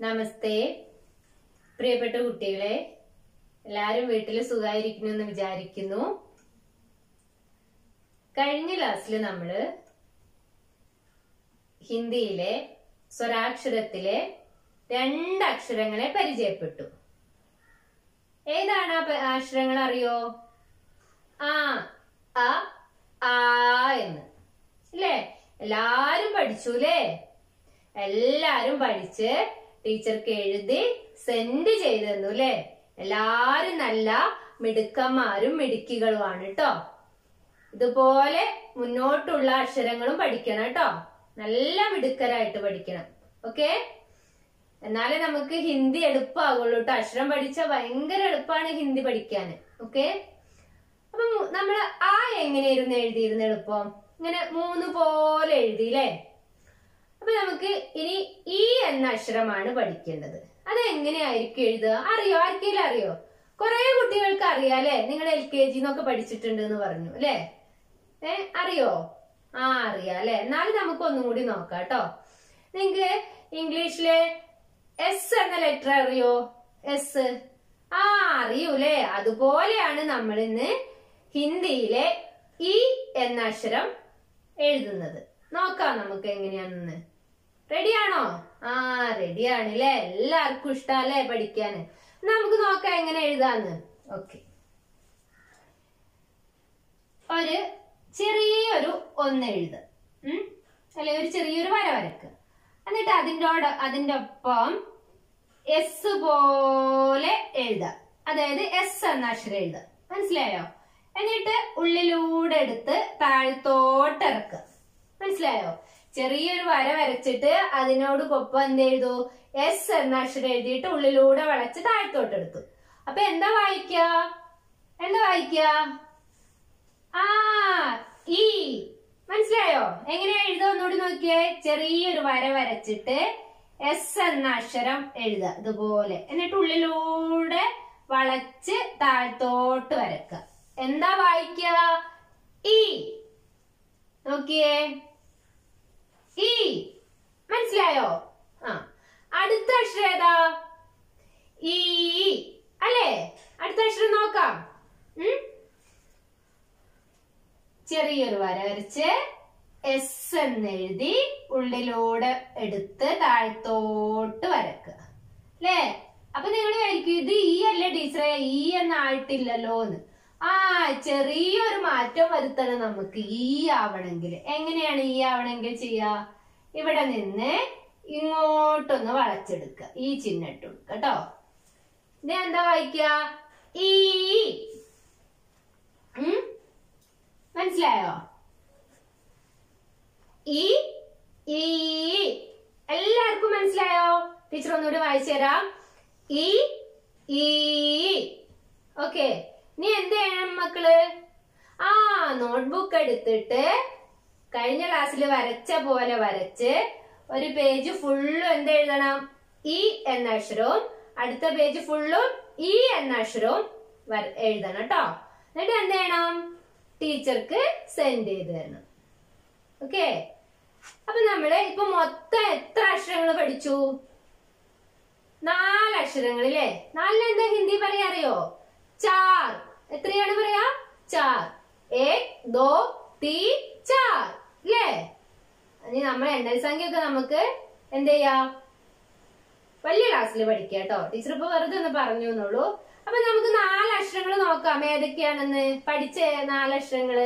നമസ്തേ. പ്രിയപ്പെട്ട കുട്ടികളെ എല്ലാരും വീട്ടിൽ സുഖായിരിക്കുന്നു എന്ന് വിചാരിക്കുന്നു. കഴിഞ്ഞ ക്ലാസ്സിൽ നമ്മൾ ഹിന്ദിയിലെ സ്വരാക്ഷരത്തിലെ രണ്ട് അക്ഷരങ്ങളെ പരിചയപ്പെട്ടു. ഏതാണ് ആ അക്ഷരങ്ങൾ അറിയോ ആ അ ആ എന്ന്. അല്ലേ എല്ലാരും പഠിച്ചു അല്ലേ എല്ലാരും പഠിച്ച് ടീച്ചർക്ക് എഴുതി സെൻഡ് ചെയ്തു തന്നു അല്ലേ എല്ലാരും നല്ല മിടുക്കന്മാരും മിടുക്കികളുമാണ് കേട്ടോ ഇതുപോലെ മുന്നോട്ടുള്ള അക്ഷരങ്ങളും പഠിക്കണം കേട്ടോ നല്ല മിടുക്കരായിട്ട് പഠിക്കണം. ഓക്കെ? എന്നാലേ നമുക്ക് ഹിന്ദി എളുപ്പമാകുള്ളൂ കേട്ടോ അക്ഷരം പഠിച്ചാൽ ഭയങ്കര എളുപ്പമാണ് ഹിന്ദി പഠിക്കാൻ ഓക്കെ? അപ്പൊ നമ്മൾ ആ ആ എങ്ങനെയായിരുന്നു എഴുതിയിരുന്ന എളുപ്പം? ഇങ്ങനെ മൂന്ന് പോലെ എഴുതി അല്ലേ അപ്പൊ നമുക്ക് ഇനി ഈ എന്ന അക്ഷരമാണ് പഠിക്കേണ്ടത്. അത് എങ്ങനെയായിരിക്കും എഴുതുക? അറിയോ? ആർക്കെങ്കിലും അറിയോ? കുറെ കുട്ടികൾക്ക് അറിയാം അല്ലെ? നിങ്ങൾ എൽ കെ ജി എന്നൊക്കെ പഠിച്ചിട്ടുണ്ട് എന്ന് പറഞ്ഞു അല്ലെ? ഏ അറിയോ? ആ അറിയാം അല്ലെ? എന്നാലും നമുക്ക് ഒന്നും കൂടി നോക്കാം കേട്ടോ. നിങ്ങക്ക് ഇംഗ്ലീഷിലെ എസ് എന്ന ലെറ്റർ അറിയോ? എസ് ആ അറിയൂലേ? അതുപോലെയാണ് നമ്മൾ ഇന്ന് ഹിന്ദിയിലെ ഇ എന്ന അക്ഷരം എഴുതുന്നത്. നോക്കാം നമുക്ക് എങ്ങനെയാണെന്ന്. റെഡിയാണോ ആ റെഡിയാണ് അല്ലേ എല്ലാവർക്കും ഇഷ്ടല്ലേ പഠിക്കാന്? നമുക്ക് നോക്കാം എങ്ങനെ എഴുതാന്ന്. ഓക്കെ ഒരു ചെറിയൊരു ഒന്ന് എഴുത് അല്ലെ ഒരു ചെറിയൊരു വര വരക്ക് എന്നിട്ട് അതിന്റെ അതിന്റെ ഒപ്പം എസ് പോലെ എഴുതുക. അതായത് എസ് എന്ന അക്ഷരം എഴുതുക. മനസ്സിലായോ? എന്നിട്ട് ഉള്ളിലൂടെ എടുത്ത് താഴത്തോട്ട് ഇറക്കുക. മനസ്സിലായോ? ചെറിയൊരു വര വരച്ചിട്ട് അതിനോട് കൊപ്പം എന്ത് ചെയ്തു എസ് എന്ന അക്ഷരം എഴുതിയിട്ട് ഉള്ളിലൂടെ വളച്ച് താഴത്തോട്ട് എടുത്തു അപ്പൊ എന്താ വായിക്ക എന്താ വായിക്ക ആ ഈ മനസ്സിലായോ? എങ്ങനെയാ എഴുതുക? ഒന്നുകൂടി നോക്കിയേ. ചെറിയൊരു വര വരച്ചിട്ട് എസ് എന്ന അക്ഷരം എഴുതുക. ഇതുപോലെ. എന്നിട്ട് ഉള്ളിലൂടെ വളച്ച് താഴത്തോട്ട് വരക്കുക. എന്താ വായിക്ക ഈ നോക്കിയേ. ഈ മനസ്സിലായോ? ആ. അടുത്ത അക്ഷരം ഏതാ? ഈ അല്ലേ? അടുത്ത അക്ഷരം നോക്കാം. ചെറിയൊരു വര വരച്ച് എസ് എന്ന് എഴുതി ഉള്ളിലൂടെ എടുത്ത് താഴത്തോട്ട് വരക്കുക. അല്ലേ? അപ്പൊ നിങ്ങൾ വിചാരിക്കും ഇത് ഈ അല്ലേ ടീച്ചറെ? ഈ എന്നായിട്ടില്ലല്ലോ എന്ന് ആ ചെറിയൊരു മാറ്റം വരുത്തണം നമുക്ക് ഈ ആവണമെങ്കിൽ. എങ്ങനെയാണ് ഈ ആവണമെങ്കിൽ ചെയ്യാ? ഇവിടെ നിന്ന് ഇങ്ങോട്ടൊന്ന് വളച്ചെടുക്കുക. ഈ ചിഹ്നം ഇട്ട് കൊടുക്കുക കേട്ടോ. ഇത് എന്താ വായിക്കുക? ഈ. മനസ്സിലായോ? ഈ. എല്ലാവർക്കും മനസ്സിലായോ? ടീച്ചർ ഒന്നുകൂടി വായിച്ചു തരാം. ഈ. ഈ. ഓക്കെ. നീ എന്ത് ചെയ്യണം മക്കൾ? ആ നോട്ട്ബുക്ക് എടുത്തിട്ട് കഴിഞ്ഞ ക്ലാസ്സിൽ വരച്ച പോലെ വരച്ച് ഒരു പേജ് ഫുള്ളും എന്ത് എഴുതണം? ഇ എന്ന അക്ഷരവും അടുത്ത പേജ് ഫുള്ളും ഇ എന്ന അക്ഷരവും എഴുതണം കേട്ടോ എന്നിട്ട് എന്ത് ചെയ്യണം? ടീച്ചർക്ക് സെൻഡ് ചെയ്ത് തരണം. ഓക്കെ? അപ്പൊ നമ്മൾ ഇപ്പൊ മൊത്തം എത്ര അക്ഷരങ്ങൾ പഠിച്ചു? നാല് അക്ഷരങ്ങളില്ലേ നാലിലെന്താ ഹിന്ദി ഹിന്ദി പറയാ ചാർ. എത്രയാണ് പറയാ? ചാർ. ഏക് ദോ തീ ചാർ. അല്ലേ ഇനി നമ്മളെ എണ്ണൽ സംഖ്യയൊക്കെ നമുക്ക് എന്ത് ചെയ്യാം? വലിയ ക്ലാസ്സിൽ പഠിക്കാം കേട്ടോ ടീച്ചർ ഇപ്പൊ വെറുതെ ഒന്ന് പറഞ്ഞു എന്നുള്ളൂ അപ്പൊ നമുക്ക് നാല് അക്ഷരങ്ങൾ നോക്കാം. ഏതൊക്കെയാണെന്ന്? പഠിച്ച നാല് അക്ഷരങ്ങൾ.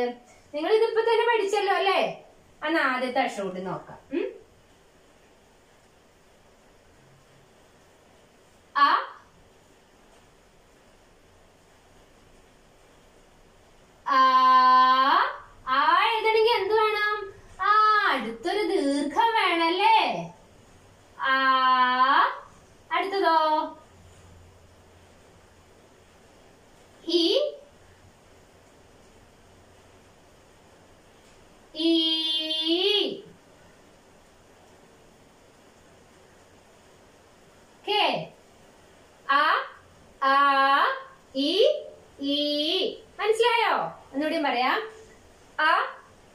നിങ്ങൾ ഇതിപ്പോ തന്നെ പഠിച്ചല്ലോ അല്ലേ? അന്ന് ആദ്യത്തെ അക്ഷരം കൂടി നോക്കാം. ഉം? ഒന്നുകൂടിയും പറയാം. അ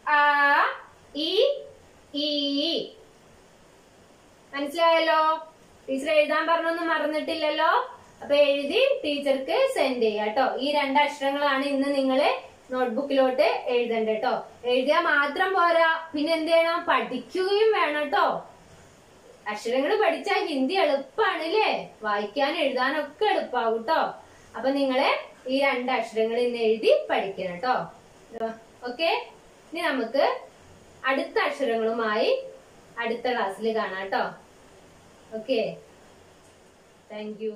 ആ ഇ മനസ്സിലായല്ലോ? ടീച്ചർ എഴുതാൻ പറഞ്ഞൊന്നും മറന്നിട്ടില്ലല്ലോ? അപ്പൊ എഴുതി ടീച്ചർക്ക് സെൻഡ് ചെയ്യാം കേട്ടോ. ഈ രണ്ട് അക്ഷരങ്ങളാണ് ഇന്ന് നിങ്ങൾ നോട്ട്ബുക്കിലോട്ട് എഴുതണ്ട കേട്ടോ. എഴുതിയാൽ മാത്രം പോരാ. പിന്നെ എന്ത് ചെയ്യണം? പഠിക്കുകയും വേണം കേട്ടോ. അക്ഷരങ്ങൾ പഠിച്ചാൽ ഹിന്ദി എളുപ്പമാണ് അല്ലേ വായിക്കാൻ എഴുതാനൊക്കെ എളുപ്പാവും കേട്ടോ. അപ്പൊ നിങ്ങളെ ഈ രണ്ട് അക്ഷരങ്ങൾ ഇന്ന് എഴുതി പഠിക്കണം കേട്ടോ. ഓക്കെ ഇനി നമുക്ക് അടുത്ത അക്ഷരങ്ങളുമായി അടുത്ത ക്ലാസ്സിൽ കാണാം കേട്ടോ. Okay thank you